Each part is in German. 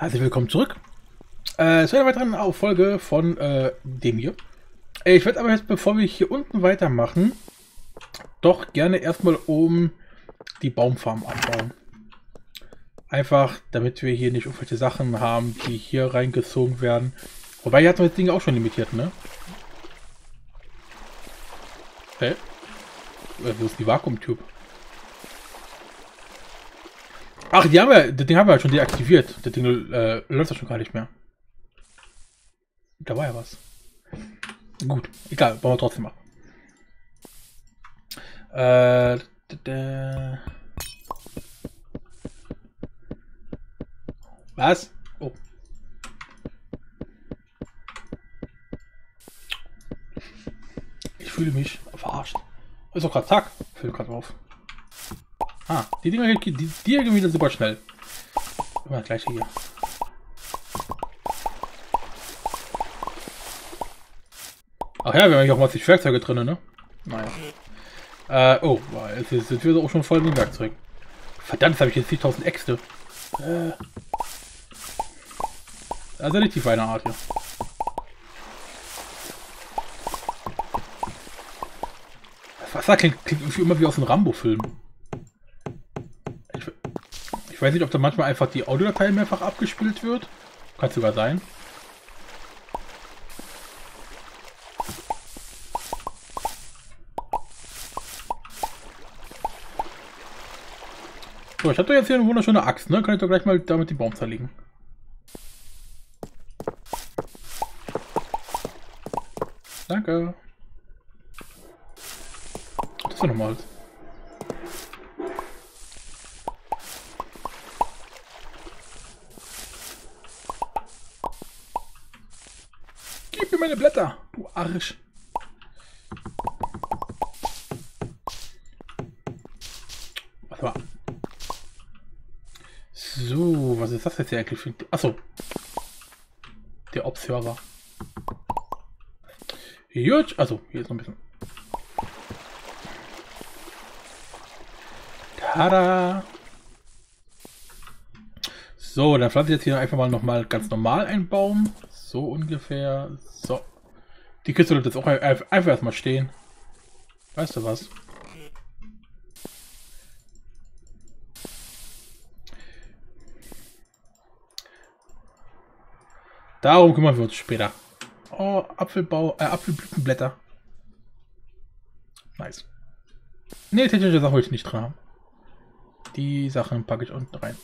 Herzlich willkommen zurück. Äh, zu einer weiteren Folge von äh, dem hier. Äh, Ich werde aber jetzt, bevor wir hier unten weitermachen, doch gerne erstmal oben die Baumfarm anbauen. Einfach, damit wir hier nicht irgendwelche Sachen haben, die hier reingezogen werden. Wobei, hier hat man das Ding auch schon limitiert, ne? Hä? Äh, Wo ist die Vakuumtube? Ach, die haben wir, das Ding haben wir halt schon deaktiviert. Das Ding äh, läuft ja schon gar nicht mehr. Da war ja was. Gut, egal, bauen wir trotzdem mal. Äh, was? Oh. Ich fühle mich verarscht. Ist doch gerade Tag. Fällt gerade auf. Ah, die Dinger die, die, gehen wieder super schnell. Immer gleich hier. Ach ja, wir haben hier auch mal die Werkzeuge drin, ne? Naja. Äh, oh, jetzt sind wir auch schon voll mit dem Werkzeug. Verdammt, jetzt habe ich jetzt 10.000 Äxte. Äh. Also nicht die feine Art hier. Was da klingt, klingt irgendwie immer wie aus einem Rambo-Film. Ich, weiß nicht, ob da manchmal einfach die Audiodatei mehrfach abgespielt wird. Kann sogar sein. So, ich habe doch jetzt hier eine wunderschöne Axt, ne? Kann ich doch gleich mal damit den Baum zerlegen. Danke. Das ist ja nochmal. Meine Blätter, du Arsch. So, was ist das jetzt hier eigentlich. Achso. Der Observer. Gut, also hier ist noch ein bisschen. Tada! So, dann pflanze ich jetzt hier einfach mal noch mal ganz normal einen Baum. So ungefähr. So. Die Kiste wird jetzt auch einfach erstmal stehen. Weißt du was? Darum kümmern wir uns später. Oh, Apfelbau, äh, Apfelblütenblätter. Nice. Ne, technische Sache wollte ich nicht dran haben. Die Sachen packe ich unten rein.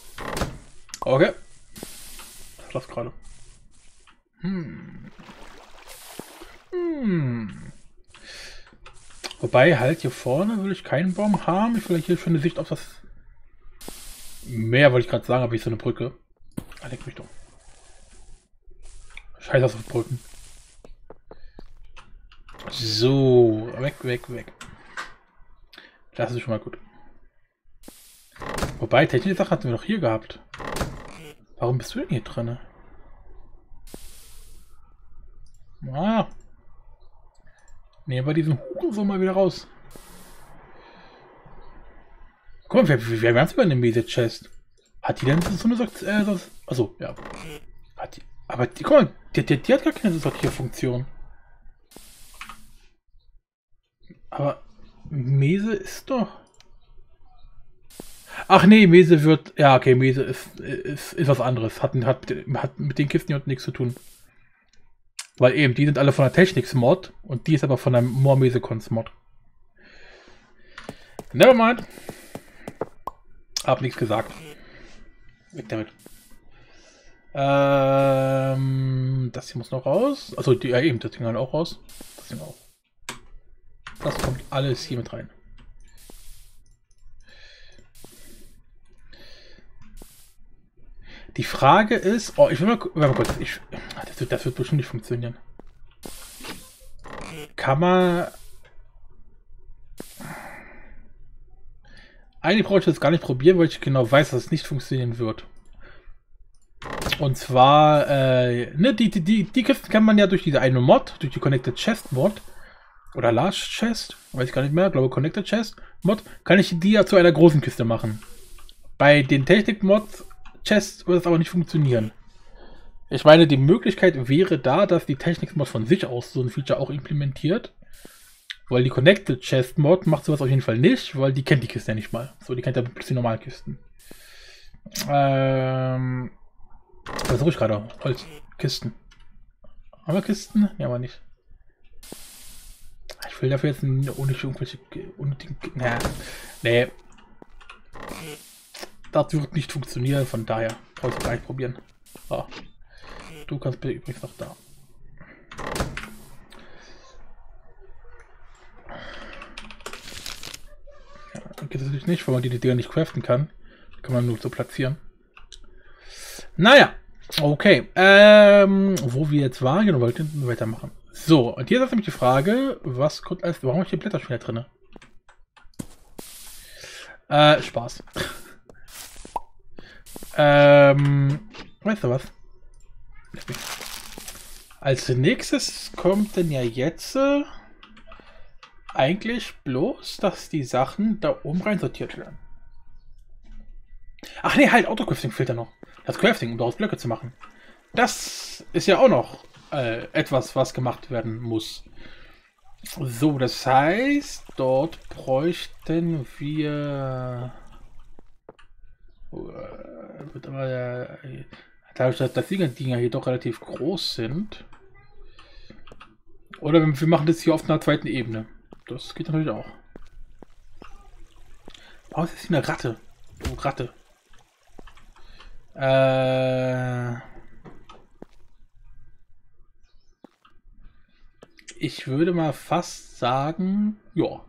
Okay. Das gerade? Hm. Hm. Wobei, halt hier vorne will ich keinen Baum haben. Ich will hier schon eine Sicht auf das Meer, wollte ich gerade sagen, habe ich so eine Brücke. Ah, leck mich doch. Scheiß auf Brücken. So, weg, weg, weg. Das ist schon mal gut. Wobei, technische Sache hatten wir doch hier gehabt. Warum bist du denn hier drin? Ah. Nehmen wir diesen Hurensohn mal wieder raus. Guck mal, wir, wir, haben über eine Mese-Chest. Hat die denn so eine Sort äh, so, Achso, ja. Hat die. Aber die, guck mal, die, die, die hat gar keine Sortierfunktion. Aber Mese ist doch. Ach nee, Mese wird. Ja, okay, Mese ist, ist, ist was anderes. Hat, hat, hat mit den Kisten hier nichts zu tun. Weil eben, die sind alle von der Technics-Mod und die ist aber von der More Mesecons-Mod. Nevermind. Hab nichts gesagt. Weg damit. Ähm, das hier muss noch raus. Also die, ja eben, das Ding halt auch raus. Das Ding auch. Das kommt alles hier mit rein. Die Frage ist, oh, ich will mal, mal kurz, ich, das, wird, das wird bestimmt nicht funktionieren. Kann man, eigentlich brauche ich das gar nicht probieren, weil ich genau weiß, dass es nicht funktionieren wird. Und zwar, äh, ne, die, die, die, die Kisten kann man ja durch diese eine Mod, durch die Connected Chest Mod, oder Large Chest, weiß ich gar nicht mehr, glaube Connected Chest Mod, kann ich die ja zu einer großen Kiste machen. Bei den Technik Mods Chests wird das aber nicht funktionieren. Ich meine, die Möglichkeit wäre da, dass die Technik-Mod von sich aus so ein Feature auch implementiert. Weil die Connected Chest Mod macht sowas auf jeden Fall nicht, weil die kennt die Kiste ja nicht mal. So, die kennt ja bloß die normalen Kisten. Ähm. Was ich gerade? Holzkisten. Haben wir Kisten? Ja, aber nicht. Ich will dafür jetzt ohne irgendwelche unnötigen. Nee. Das wird nicht funktionieren, von daher brauchst du gleich probieren. Oh. Du kannst bitte übrigens noch da. Ja, geht natürlich nicht, weil man die Dinger nicht craften kann. Kann man nur so platzieren. Naja, okay. Ähm, wo wir jetzt waren, genau, wollten weitermachen. So, und hier ist nämlich die Frage, was kommt als, warum habe ich hier Blätter schon wieder drin? Äh, Spaß. Ähm, weißt du was? Als nächstes kommt denn ja jetzt äh, eigentlich bloß, dass die Sachen da oben rein sortiert werden. Ach nee, halt, Autocrafting fehlt ja noch. Das Crafting, um daraus Blöcke zu machen. Das ist ja auch noch äh, etwas, was gemacht werden muss. So, das heißt, dort bräuchten wir... Äh, dadurch, dass die Dinger hier doch relativ groß sind. Oder wir machen das hier auf einer zweiten Ebene. Das geht natürlich auch. Oh, es ist eine Ratte. Oh, Ratte. Äh... Ich würde mal fast sagen, ja,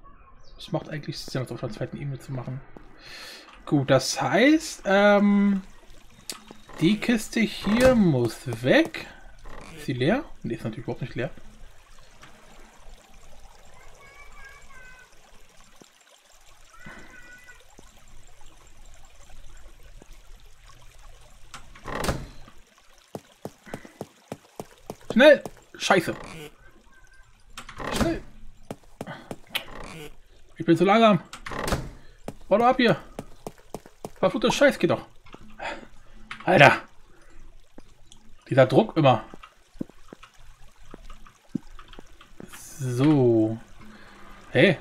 es macht eigentlich Sinn, das auf der zweiten Ebene zu machen. Gut, das heißt, ähm, die Kiste hier muss weg. Ist sie leer? Ne, ist natürlich überhaupt nicht leer. Schnell! Scheiße! Schnell! Ich bin zu langsam! Warte ab hier! Verfluchter Scheiß geht doch! Alter! Dieser Druck immer! So. Hey!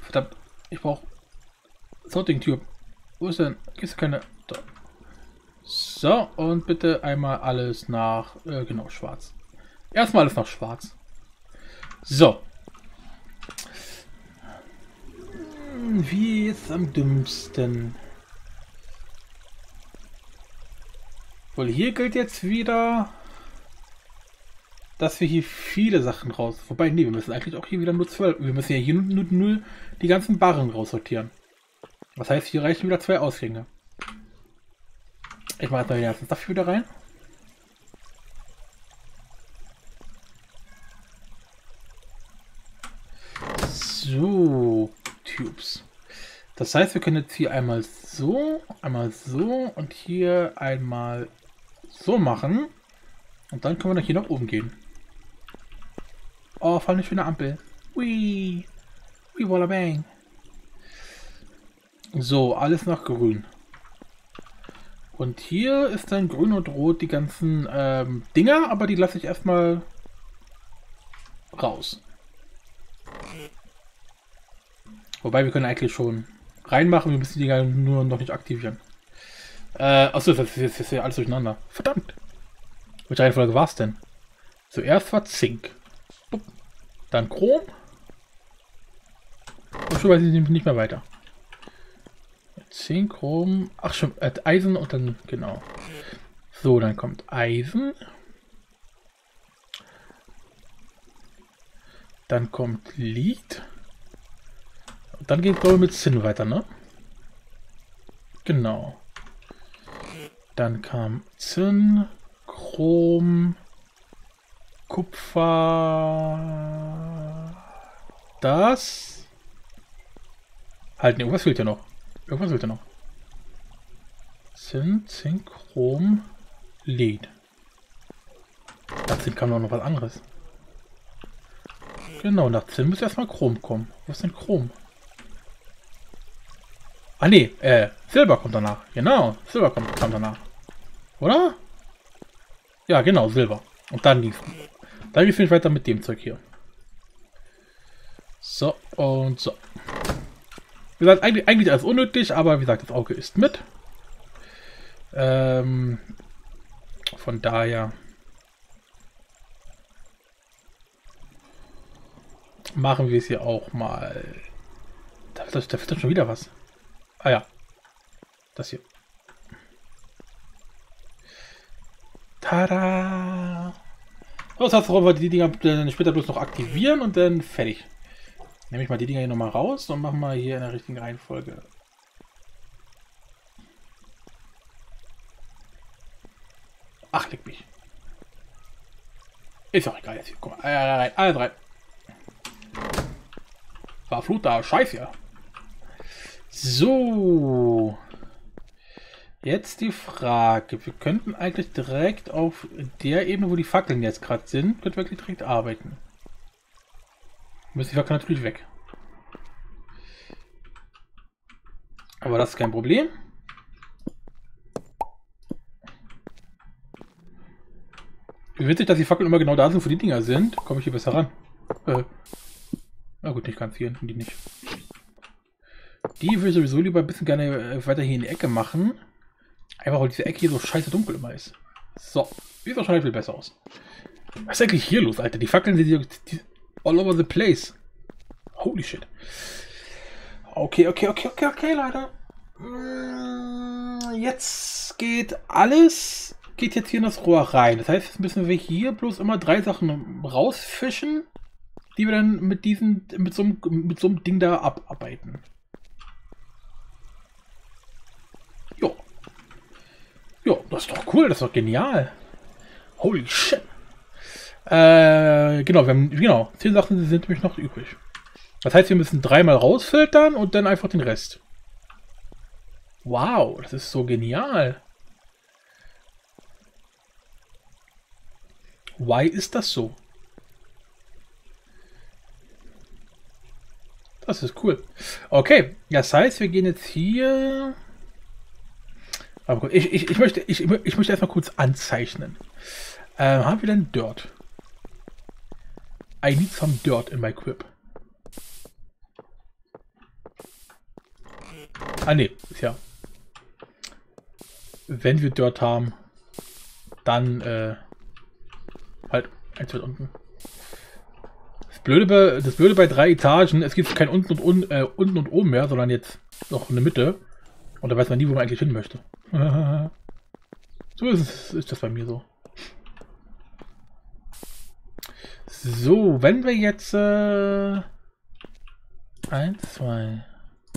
Verdammt! Ich brauche Sorting Tube. Wo ist denn? Gibt es keine. Da. So, und bitte einmal alles nach, äh, genau, schwarz. Erstmal alles nach schwarz. So. Wie ist am dümmsten? Wohl hier gilt jetzt wieder, dass wir hier viele Sachen raus... Wobei, nee, wir müssen eigentlich auch hier wieder nur zwölf... Wir müssen ja hier nur, nur, nur die ganzen Barren raussortieren. Das heißt, hier reichen wieder zwei Ausgänge. Ich mache jetzt mal den ganzen Stuff wieder rein. So, Tubes. Das heißt, wir können jetzt hier einmal so, einmal so und hier einmal so machen. Und dann können wir noch hier nach oben gehen. Oh, fall nicht für eine Ampel. Ui. Ui, walla bang. So, alles nach grün. Und hier ist dann grün und rot die ganzen ähm, Dinger, aber die lasse ich erstmal raus. Wobei wir können eigentlich schon reinmachen, wir müssen die nur noch nicht aktivieren. Äh, achso, das ist jetzt alles durcheinander. Verdammt! Welche Reihenfolge war es denn? Zuerst war Zink. Dann Chrom. Und schon weiß ich nicht mehr weiter. Zink, Chrom. Ach schon, äh, Eisen und dann, genau. So, dann kommt Eisen. Dann kommt Lead. Und dann geht es mit Zinn weiter, ne? Genau. Dann kam Zinn, Chrom, Kupfer. Das. Halt, ne, irgendwas fehlt ja noch. Irgendwas fehlt ja noch. Zinn, Zink, Chrom, Lead. Nach Zinn kam noch was anderes. Genau, nach Zinn muss erstmal Chrom kommen. Was ist denn Chrom? Ah nee, äh, Silber kommt danach. Genau, Silber kommt, kommt danach. Oder? Ja, genau, Silber. Und dann ging's. Dann geht's nicht weiter mit dem Zeug hier. So, und so. Wie gesagt, eigentlich, eigentlich alles unnötig, aber wie gesagt, das Auge ist mit. Ähm, von daher machen wir es hier auch mal. Da, da, da wird schon wieder was. Ah ja. Das hier. Tada! So, das heißt, wir die Dinger dann später bloß noch aktivieren und dann fertig. Nehme ich mal die Dinger hier nochmal raus und machen mal hier in der richtigen Reihenfolge. Ach, leck mich. Ist auch egal jetzt hier. Guck mal, alle rein, alle drei. War Flut da, scheiße. So. Jetzt die Frage. Wir könnten eigentlich direkt auf der Ebene, wo die Fackeln jetzt gerade sind, könnten wir direkt arbeiten. Müssen die Fackeln natürlich weg. Aber das ist kein Problem. Witzig, dass die Fackeln immer genau da sind, wo die Dinger sind. Komme ich hier besser ran. Äh. Na gut, nicht ganz hier hinten, die nicht. Die will sowieso lieber ein bisschen gerne äh, weiter hier in die Ecke machen. Einfach weil diese Ecke hier so scheiße dunkel immer ist. So, sieht wahrscheinlich viel besser aus. Was ist eigentlich hier los, Alter? Die Fackeln sind die, all over the place. Holy shit. Okay, okay, okay, okay, okay, Leute. Mm, jetzt geht alles geht jetzt hier in das Rohr rein. Das heißt, jetzt müssen wir hier bloß immer drei Sachen rausfischen, die wir dann mit diesem, mit so einem, mit so einem Ding da abarbeiten. Jo. Jo, das ist doch cool, das ist doch genial. Holy shit. Äh, genau, wir haben, genau, zehn Sachen sind nämlich noch übrig. Das heißt, wir müssen dreimal rausfiltern und dann einfach den Rest. Wow, das ist so genial. Why ist das so? Das ist cool. Okay, das heißt, wir gehen jetzt hier... Aber gut, ich, ich, ich, möchte, ich, ich möchte erstmal kurz anzeichnen. Ähm, haben wir denn Dirt? I need some dirt in my crib. Ah ne, ist ja. Wenn wir Dirt haben, dann äh, Halt, eins wird unten. Das Blöde, bei, das Blöde bei drei Etagen, es gibt kein unten und, un, äh, unten und oben mehr, sondern jetzt noch eine Mitte. Und da weiß man nie, wo man eigentlich hin möchte. So ist, es, ist das bei mir so. So, wenn wir jetzt äh, 1, 2,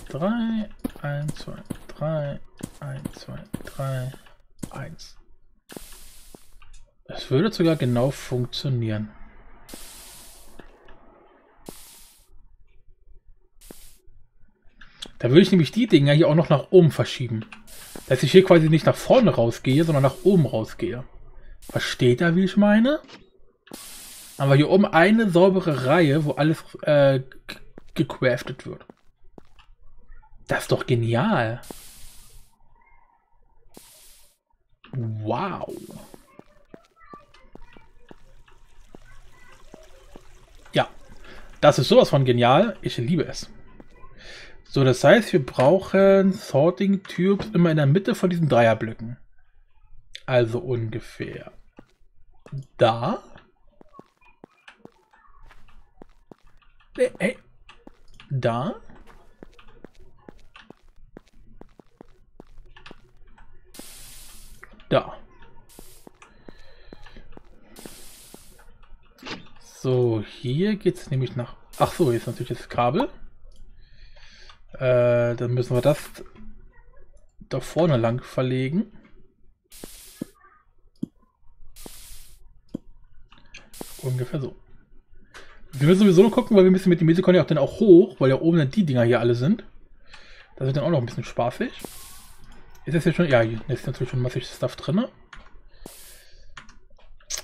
3, 1, 2, 3, 1, 2, 3, 1. Es würde sogar genau funktionieren. Da würde ich nämlich die Dinger hier auch noch nach oben verschieben. Dass ich hier quasi nicht nach vorne rausgehe, sondern nach oben rausgehe. Versteht ihr, wie ich meine? Aber hier oben eine saubere Reihe, wo alles äh, gecraftet wird. Das ist doch genial. Wow. Das ist sowas von genial. Ich liebe es. So, das heißt, wir brauchen Sorting Tubes immer in der Mitte von diesen Dreierblöcken. Also ungefähr da. Hey, hey. Da. Da. So, hier geht es nämlich nach... Ach so, hier ist natürlich das Kabel. Äh, dann müssen wir das da vorne lang verlegen. Ungefähr so. Wir müssen sowieso noch gucken, weil wir müssen mit dem Mesikon ja auch dann auch hoch, weil ja oben dann die Dinger hier alle sind. Das wird dann auch noch ein bisschen spaßig. Ist das jetzt schon... Ja, hier ist natürlich schon massig Stuff drin.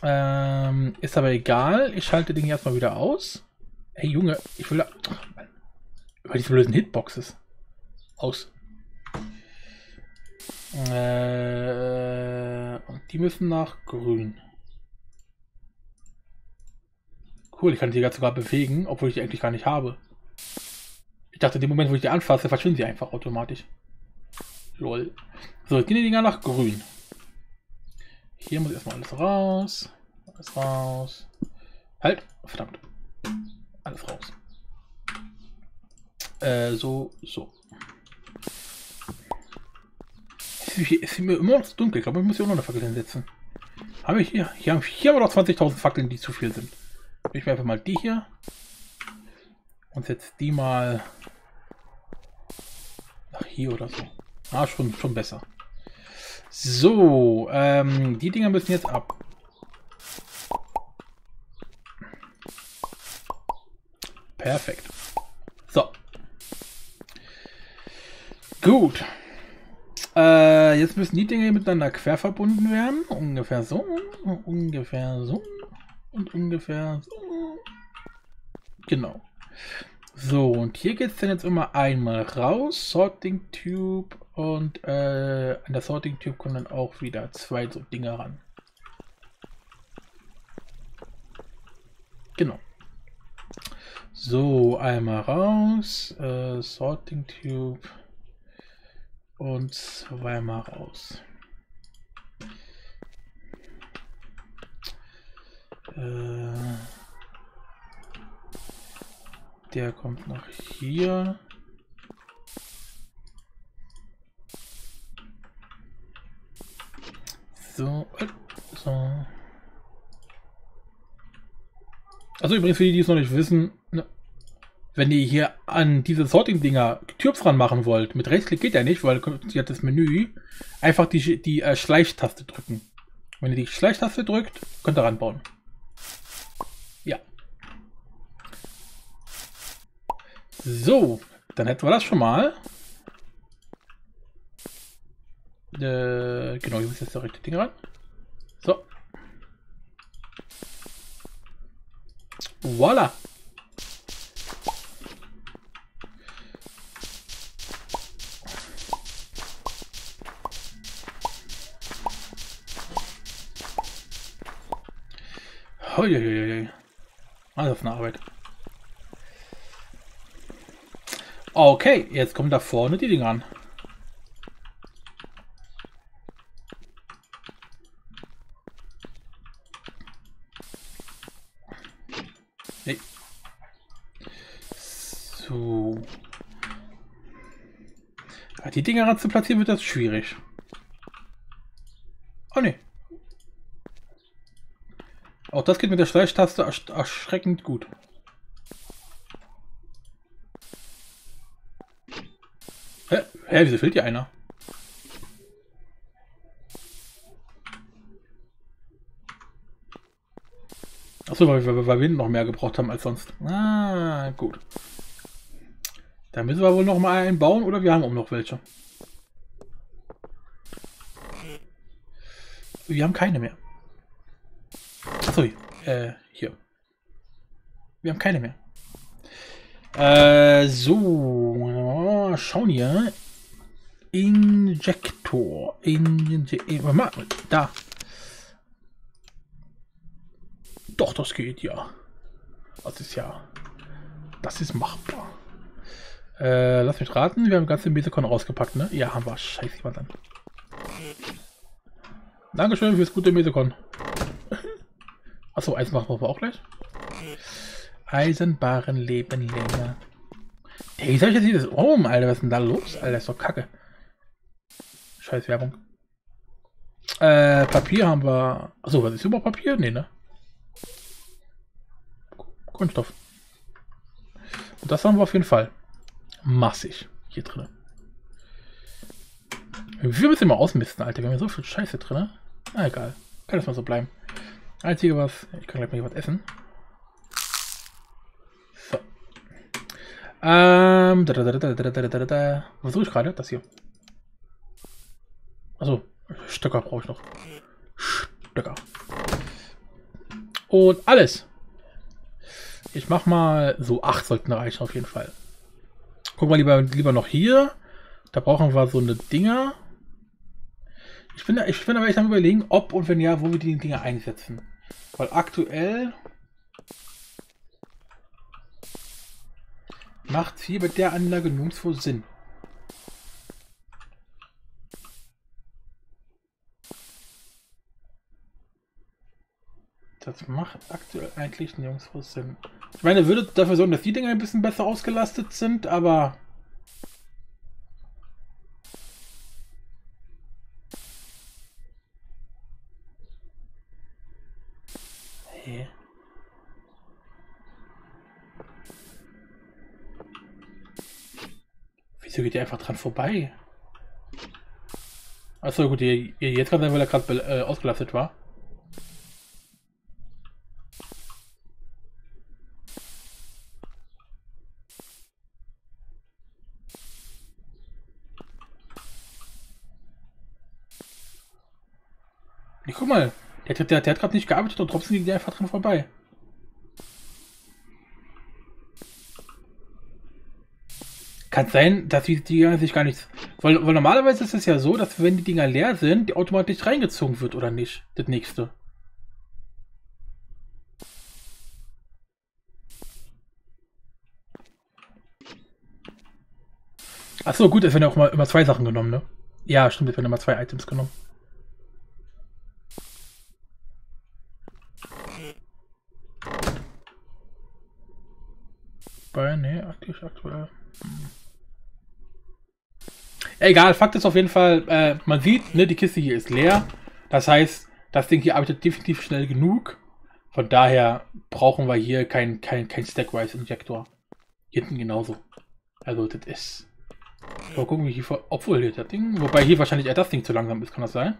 Ähm, ist aber egal. Ich schalte den erstmal wieder aus. Hey Junge, ich will da über diese lösen Hitboxes aus. Äh, und die müssen nach grün. Cool, ich kann die sogar bewegen, obwohl ich die eigentlich gar nicht habe. Ich dachte, in dem Moment, wo ich die anfasse, verschwinden sie einfach automatisch. Lol. So, jetzt gehen die Dinger nach grün. Hier muss erstmal alles raus. Alles raus. Halt, verdammt. Alles raus. Äh, so, so. Es ist mir immer noch dunkel. Ich glaube, ich muss hier auch noch eine Fackel hinsetzen. Habe ich hier? Hier haben, hier haben wir noch 20.000 Fackeln, die zu viel sind. Ich einfach mal die hier. Und setze die mal nach hier oder so. Ah, schon, schon besser. So, ähm, die Dinger müssen jetzt ab. Perfekt. Gut. Äh, jetzt müssen die Dinge miteinander quer verbunden werden. Ungefähr so, ungefähr so und ungefähr so. Genau. So, und hier geht es dann jetzt immer einmal raus. Sorting Tube und äh, an der Sorting Tube kommen dann auch wieder zwei so Dinge ran. Genau. So, einmal raus. Äh, Sorting Tube und zweimal raus. Äh, der kommt nach hier. So, äh, so. Also übrigens für die, die es noch nicht wissen, wenn ihr hier an diese Sorting-Dinger Tubes ranmachen wollt, mit Rechtsklick geht ja nicht, weil ihr das Menü, einfach die, die äh, Schleichtaste drücken. Wenn ihr die Schleichtaste drückt, könnt ihr ranbauen. Ja. So, dann hätten wir das schon mal. Äh, genau, hier muss jetzt der richtige Ding ran. So. Voila. Uiuiui. Also auf eine Arbeit. Okay, jetzt kommen da vorne die Dinger an. Nee. So. Die Dinger zu platzieren wird das schwierig. Oh ne. Auch das geht mit der Schleichtaste erschreckend gut. Hä? Hä, wieso fehlt hier einer? Achso, weil, weil, weil wir noch mehr gebraucht haben als sonst. Ah, gut. Da müssen wir wohl noch mal einen bauen oder wir haben auch noch welche. Wir haben keine mehr. Achso, äh, hier. Wir haben keine mehr. Äh, so, schauen hier. Injektor. Inje mal, da. Doch, das geht ja. Das ist ja. Das ist machbar. Äh, lass mich raten, wir haben ganze Mesekon rausgepackt, ne? Ja, haben wir. Scheiße, was dann. Dankeschön fürs gute Mesekon. Achso, eins machen wir auch gleich. Eisenbaren leben länger. Soll ich jetzt dieses Oh, Alter, was ist denn da los? Alter, ist doch kacke. Scheiß Werbung. Äh, Papier haben wir. Achso, was ist überhaupt Papier? Nee, ne? Kunststoff. Und das haben wir auf jeden Fall. Massig hier drin. Wir müssen immer ausmisten, Alter. Wir haben ja so viel Scheiße drin. Na egal. Kann das mal so bleiben. Einzige was, ich kann gleich mal hier was essen. So. Ähm, da, da, da, da, da, da, da. Was suche ich gerade? Das hier. Achso, Stöcker brauche ich noch. Stöcker. Und alles. Ich mach mal so acht sollten reichen auf jeden Fall. Guck mal lieber, lieber noch hier. Da brauchen wir so eine Dinger. Ich bin, da, ich bin aber echt am überlegen, ob und wenn ja, wo wir die Dinger einsetzen. Weil aktuell macht hier bei der Anlage nirgendwo Sinn. Das macht aktuell eigentlich nirgendwo Sinn. Ich meine, würde dafür sorgen, dass die Dinger ein bisschen besser ausgelastet sind, aber Wieso geht ihr einfach dran vorbei? Achso, gut, ihr, ihr jetzt gerade, weil er gerade äh, ausgelastet war. Ja, guck mal, der, der, der hat gerade nicht gearbeitet und trotzdem ging der einfach dran vorbei. Kann sein, dass die Dinger sich gar nicht. Weil, weil normalerweise ist es ja so, dass wenn die Dinger leer sind, die automatisch reingezogen wird, oder nicht? Das nächste. Achso, gut, es werden ja auch immer, immer zwei Sachen genommen, ne? Ja, stimmt, es werden immer zwei Items genommen. Bei, ne, aktiv aktuell. Hm. Egal, Fakt ist auf jeden Fall, äh, man sieht, ne, die Kiste hier ist leer. Das heißt, das Ding hier arbeitet definitiv schnell genug. Von daher brauchen wir hier kein, kein, kein Stackwise-Injektor. Hinten genauso. Also, das ist. Mal gucken, wie hier. Obwohl hier das Ding. Wobei hier wahrscheinlich eher das Ding zu langsam ist, kann das sein?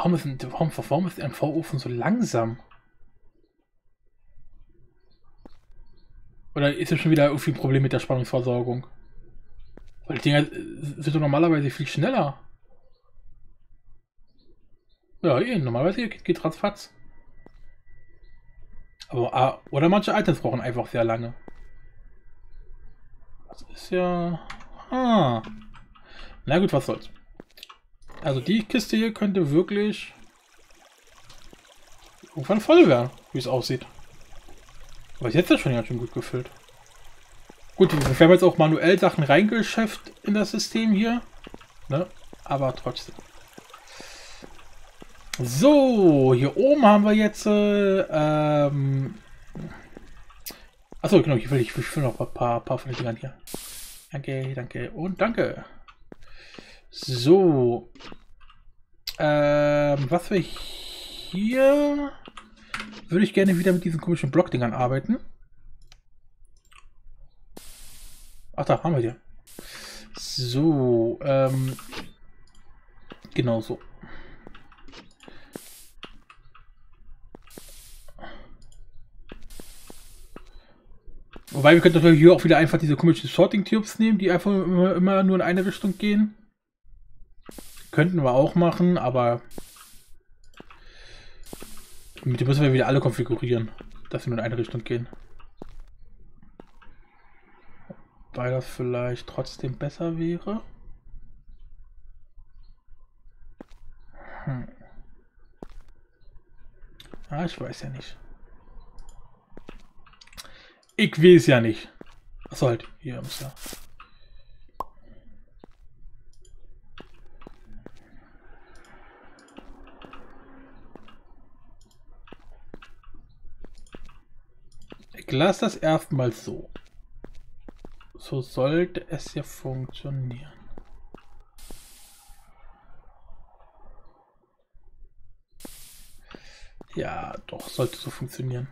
Warum ist, ein, warum, warum ist der MV-Ofen so langsam? Oder ist es schon wieder irgendwie ein Problem mit der Spannungsversorgung? Weil die Dinger äh, sind doch normalerweise viel schneller. Ja, eh, normalerweise geht, geht ratzfatz. Aber, ah, oder manche Items brauchen einfach sehr lange. Das ist ja... Ah. Na gut, was soll's. Also die Kiste hier könnte wirklich irgendwann voll werden, wie es aussieht. Aber jetzt ist schon ganz schön gut gefüllt. Gut, wir haben jetzt auch manuell Sachen reingeschäft in das System hier. Ne? Aber trotzdem. So, hier oben haben wir jetzt... Äh, ähm Achso, genau, ich will, ich will noch ein paar, paar von den Dingern hier. Danke, danke und danke. So. Ähm, was wir hier... Würde ich gerne wieder mit diesen komischen Blockdingern arbeiten. Ach, da haben wir die. So, ähm... Genau so. Wobei wir könnten natürlich hier auch wieder einfach diese komischen Sorting Tubes nehmen, die einfach immer, immer nur in eine Richtung gehen. Könnten wir auch machen, aber dem müssen wir wieder alle konfigurieren, dass wir nur in eine Richtung gehen. Weil das vielleicht trotzdem besser wäre. Hm. Ah, ich weiß ja nicht. Ich weiß ja nicht. Achso, halt, hier muss ja. Ich lasse das erstmal so. So sollte es ja funktionieren. Ja, doch, sollte so funktionieren.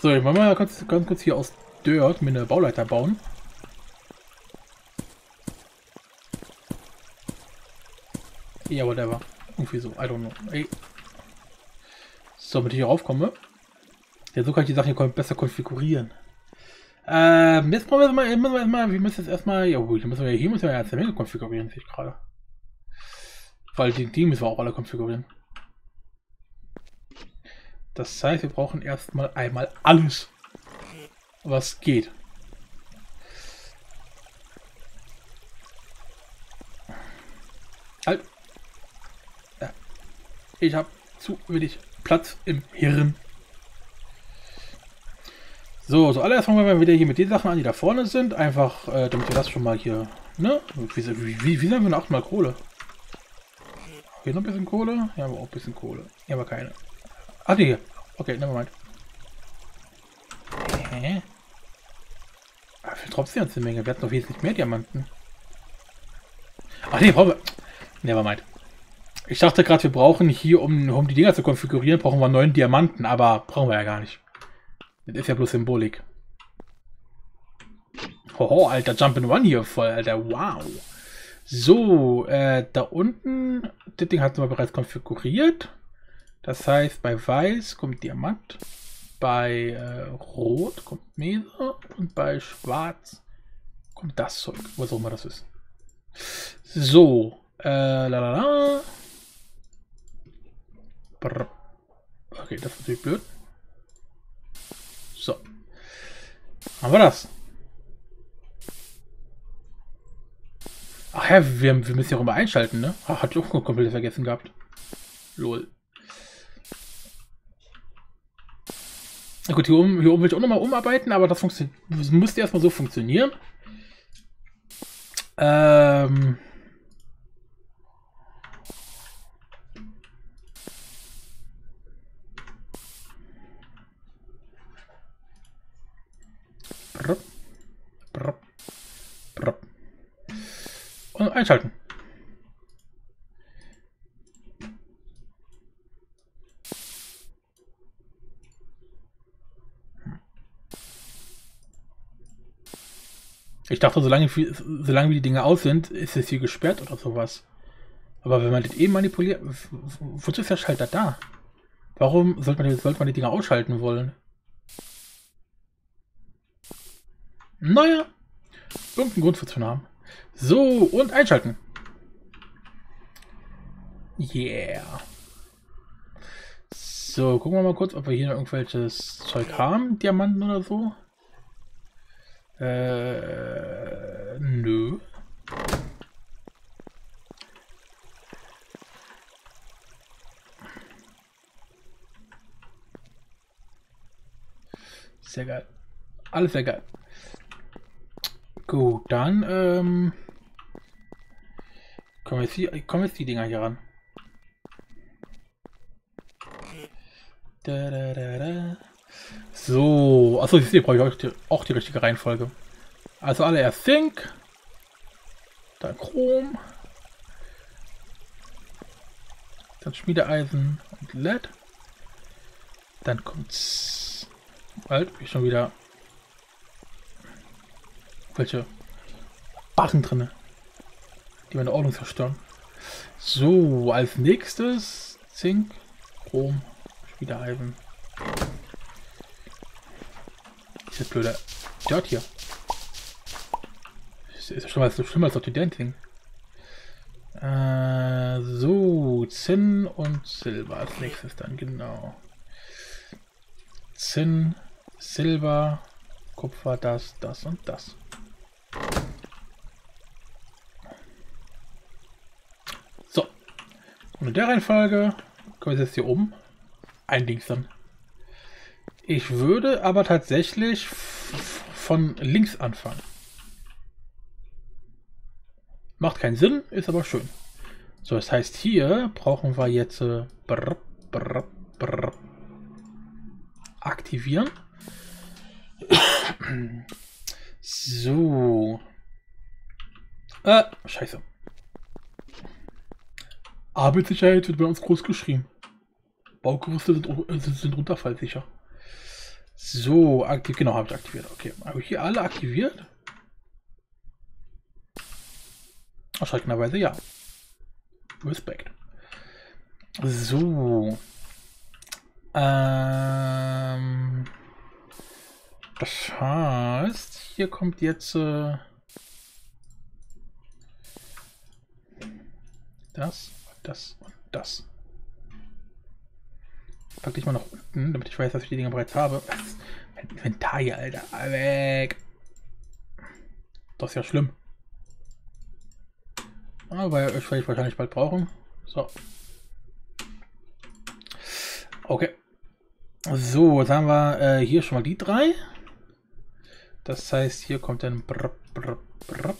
So, ich mache mal ganz, ganz kurz hier aus Dirt mir eine Bauleiter bauen. Ja, whatever. Irgendwie so, I don't know. Ey. So, damit ich hier raufkomme. Ja, so kann ich die Sachen hier besser konfigurieren. Ähm, jetzt brauchen wir erstmal, jetzt müssen wir erstmal, wir müssen jetzt erstmal, ja, hier müssen wir, hier müssen wir ja erstmal konfigurieren, sehe ich gerade. Weil die, die müssen wir auch alle konfigurieren. Das heißt, wir brauchen erstmal einmal alles, was geht. Halt. Ich habe zu wenig Platz im Hirn. So, so allererst fangen wir mal wieder hier mit den Sachen an, die da vorne sind. Einfach, äh, damit wir das schon mal hier, ne? Wie, wie, wie, sagen wir noch mal Kohle? Hier noch ein bisschen Kohle? Ja, aber auch ein bisschen Kohle. Hier aber keine. Ach, die hier. Okay, nevermind. Hä? Aber für trotzdem eine Menge. Wir hatten doch wesentlich mehr Diamanten. Ach nee, brauchen wir. Nevermind. Ich dachte gerade, wir brauchen hier, um, um die Dinger zu konfigurieren, brauchen wir neun Diamanten, aber brauchen wir ja gar nicht. Das ist ja bloß Symbolik. Hoho, alter Jump'n'Run hier voll, alter, wow. So, äh, da unten, das Ding hatten wir bereits konfiguriert. Das heißt, bei Weiß kommt Diamant, bei äh, Rot kommt Mese und bei Schwarz kommt das Zeug, was auch immer das ist. So, äh, lalala. Brr. Okay, das ist natürlich blöd. So. Haben wir das. Ach ja, wir, wir müssen ja auch immer einschalten, ne? Ach, hat ich auch komplett vergessen gehabt. Lol. Na gut, hier oben, hier oben will ich auch nochmal umarbeiten, aber das, das müsste erstmal so funktionieren. Ähm. Brr, brr, brr. Und einschalten. Ich dachte, solange, solange wie die Dinge aus sind, ist es hier gesperrt oder sowas. Aber wenn man das eben manipuliert, wozu ist der Schalter da? Warum sollte man, sollte man die Dinger ausschalten wollen? Naja, irgendeinen Grund für zu haben. So, und einschalten. Yeah. So, gucken wir mal kurz, ob wir hier noch irgendwelches Zeug haben. Diamanten oder so. Äh, nö. Sehr geil. Alles sehr geil. Gut, dann ähm, kommen, jetzt die, kommen jetzt die Dinger hier ran. Da, da, da. So, achso, ich sehe, brauche ich auch die richtige Reihenfolge. Also alle erst Think, dann Chrom, dann Schmiedeeisen und LED. Dann kommt's. Halt, ich schon wieder welche Barren drinne, die meine Ordnung zerstören. So, als nächstes Zink, Chrom, Schmiedeeisen. Ist das blöde Dirt hier. Ist, schon mal so schlimmer als auf die Dancing. Äh, so, Zinn und Silber als nächstes dann, genau. Zinn, Silber, Kupfer, das, das und das. So. Und in der Reihenfolge können wir jetzt hier oben eindingsen. Ich würde aber tatsächlich von links anfangen. Macht keinen Sinn, ist aber schön. So, das heißt, hier brauchen wir jetzt äh, brr, brr, brr, aktivieren. So. Äh, scheiße. Arbeitssicherheit wird bei uns groß geschrieben. Baugerüste sind, sind, sind runterfallsicher. So, aktiv, genau, habe ich aktiviert. Okay, habe ich hier alle aktiviert? Erschreckenderweise ja. Respekt. So. Ähm, das heißt, hier kommt jetzt äh, das, das und das. Pack dich mal nach unten, damit ich weiß, dass ich die Dinge bereits habe. Mein Inventar hier, Alter. Weg. Das ist ja schlimm. Aber ich werde ich wahrscheinlich bald brauchen. So. Okay. So, jetzt haben wir äh, hier schon mal die drei. Das heißt, hier kommt dann brr, brr, brr.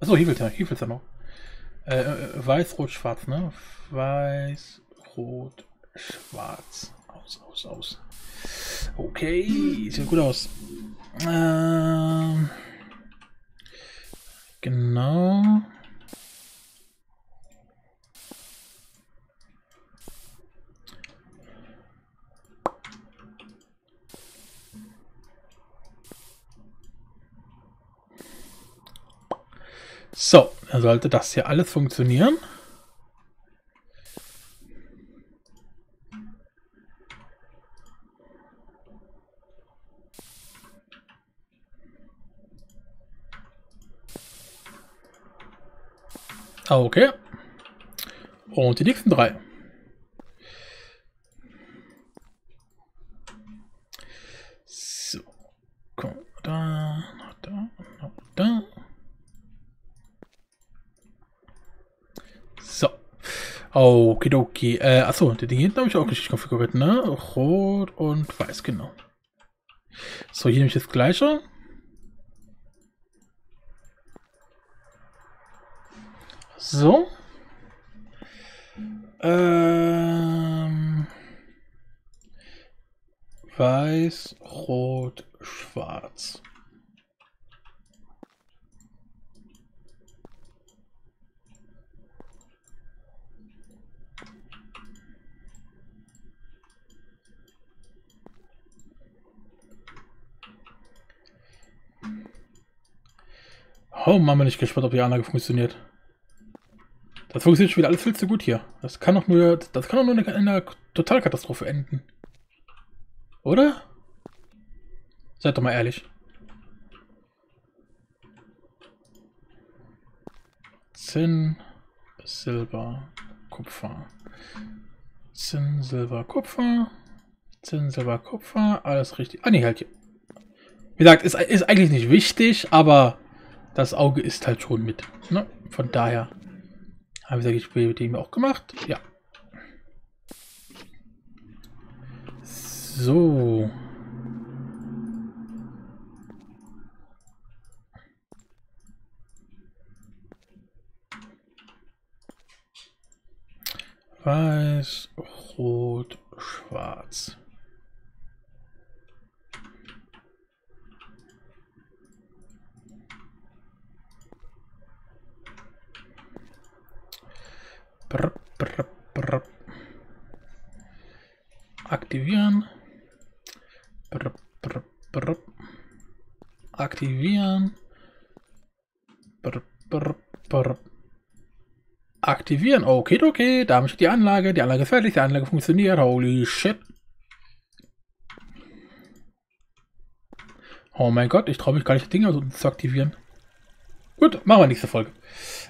Achso, hier fehlt ja noch. Äh, äh, weiß, rot, schwarz, ne? Weiß, rot, schwarz. Aus, aus, aus. Okay, sieht gut aus. Ähm, genau. So, dann sollte das hier alles funktionieren. Okay. Und die nächsten drei. So. Komm, da, da, da. So. Okidoki. Äh, achso, die Dinge hinten habe ich auch richtig konfiguriert, ne? Rot und weiß, genau. So, hier nehme ich das gleiche. So. Ähm, weiß, rot, schwarz. Oh, Mama, nicht gespannt, ob die Anlage funktioniert. Das funktioniert schon wieder alles viel zu gut hier. Das kann doch nur, das kann doch nur in einer Totalkatastrophe enden. Oder? Seid doch mal ehrlich. Zinn, Silber, Kupfer. Zinn, Silber, Kupfer. Zinn, Silber, Kupfer. Alles richtig. Ah, nee, halt hier. Wie gesagt, ist, ist eigentlich nicht wichtig, aber das Auge ist halt schon mit. Ne? Von daher habe ich das mit dem auch gemacht. Ja. So. Weiß, Rot, Schwarz. Brr, brr, brr. Aktivieren. Aktivieren. Aktivieren. Okay, okay. Da habe ich die Anlage. Die Anlage ist fertig. Die Anlage funktioniert. Holy shit. Oh mein Gott, ich traue mich gar nicht, Dinge zu aktivieren. Gut, machen wir nächste Folge.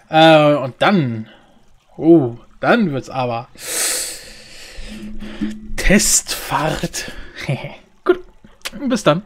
Äh, und dann Oh, dann wird's aber. Testfahrt. Gut, bis dann.